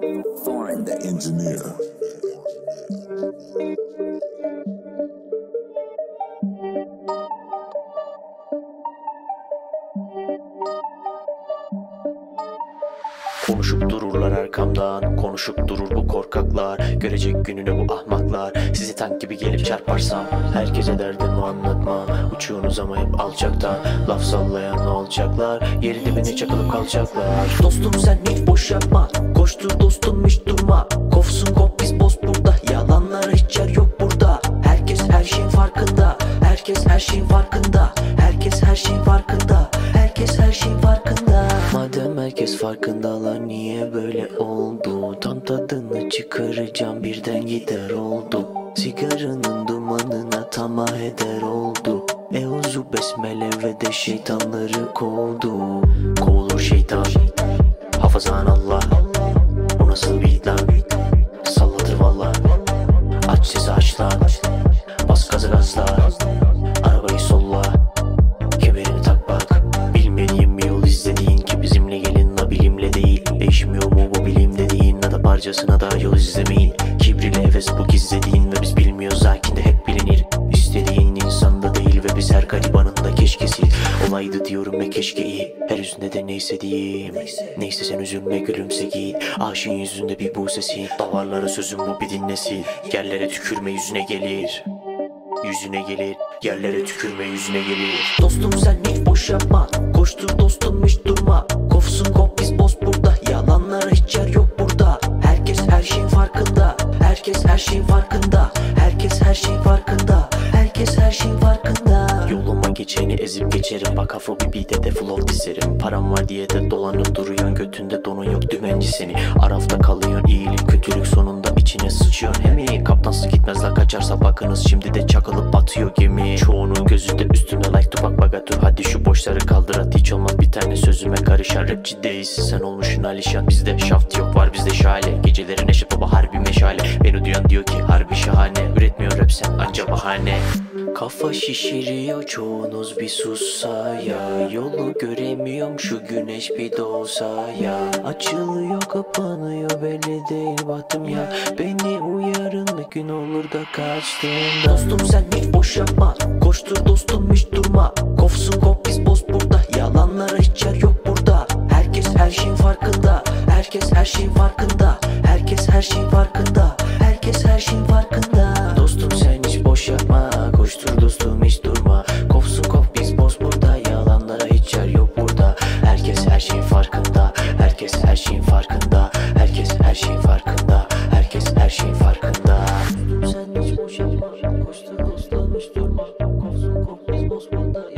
Thorn the engineer. Konuşup dururlar arkamdan Konuşup durur bu korkaklar. Görecek gününü bu ahmaklar. Sizi tank gibi gelip çarparsam Herkese derdimi anlatma. Uçuyorsunuz ama hep alçaktan Laf sallayan olacaklar Yeri dibine çakılıp kalacaklar Dostum sen hiç boş yapma. Koştur dostum hiç durma. Kofsun kop biz boz burada. Yalanlara hiç yer yok burada. Herkes her şeyin farkında. Herkes her şeyin farkında. Herkes her şeyin farkında. Herkes her şeyin farkında herkes farkındalar niye böyle oldu? Tam tadını çıkaracağım birden gider oldu. Sigaranın dumanına tamah eder oldu. Euzu besmele ve de şeytanları kovdu. Kovulur şeytan. Hafızan Allah. Bu nasıl beat dediğin ya da parçasına da yol izlemeyin. Kibriyle heves bu gizlediğin ve biz bilmiyoruz lakin de hep bilinir. İstediğin insanda değil ve biz her garibanın da keşkesi Olaydı diyorum ve keşke iyi. Her yüzünde de neyse diyeyim. Neyse sen üzülme gülümse git Aşığın yüzünde bir bu sesin Davarlara sözüm bu bir dinlesin. Yerlere tükürme yüzüne gelir. Yüzüne gelir. Yerlere tükürme yüzüne gelir. Dostum sen hiç boş yapma Herkes her şeyin farkında. Herkes her şeyin farkında. Herkes her şeyin farkında Geçeni ezip geçerim. Bak afrobibi de de flow dizerim. Param var diye de dolanıp duruyorsun. Götünde donun yok dümenci seni. Arafta kalıyorsun iyilik kötülük sonunda içine sıçıyorsun. Hem iyi kaptansız gitmez la kaçarsa bakınız. Şimdi de çakılıp batıyor gemi. Çoğunun gözü de üstüne like Tupac Bagatur Hadi şu boşları kaldır at hiç olmaz bir tane sözüme karışan Rapçi değilsin. Sen olmuşsun alişan Bizde şaft yok var bizde şale. Geceleri neşe baba harbi meşale. Beni duyan diyor ki harbi şahane. Üretmiyor rap sen anca bahane Kafa şişiriyor çoğunuz bir sussa ya. Yolu göremiyorum şu güneş bir doğsa ya. Açılıyor kapanıyor belli değil baktım ya. Beni uyarın bir gün olur da kaçtım Dostum sen hiç boş yapma Koştur dostum hiç durma. Kofsun kop biz boz burada. Yalanlara hiç yer yok burada. Herkes her şeyin farkında Herkes her şeyin farkında. Herkes her şeyin farkında Herkes her şeyin farkında şeyin farkında. Herkes her şeyin farkında. Herkes her şeyin farkında. Herkes her şeyin farkında. Sen hiç boş yapma. Koştur dostlanmış durma. Kopsun kop biz bozmadı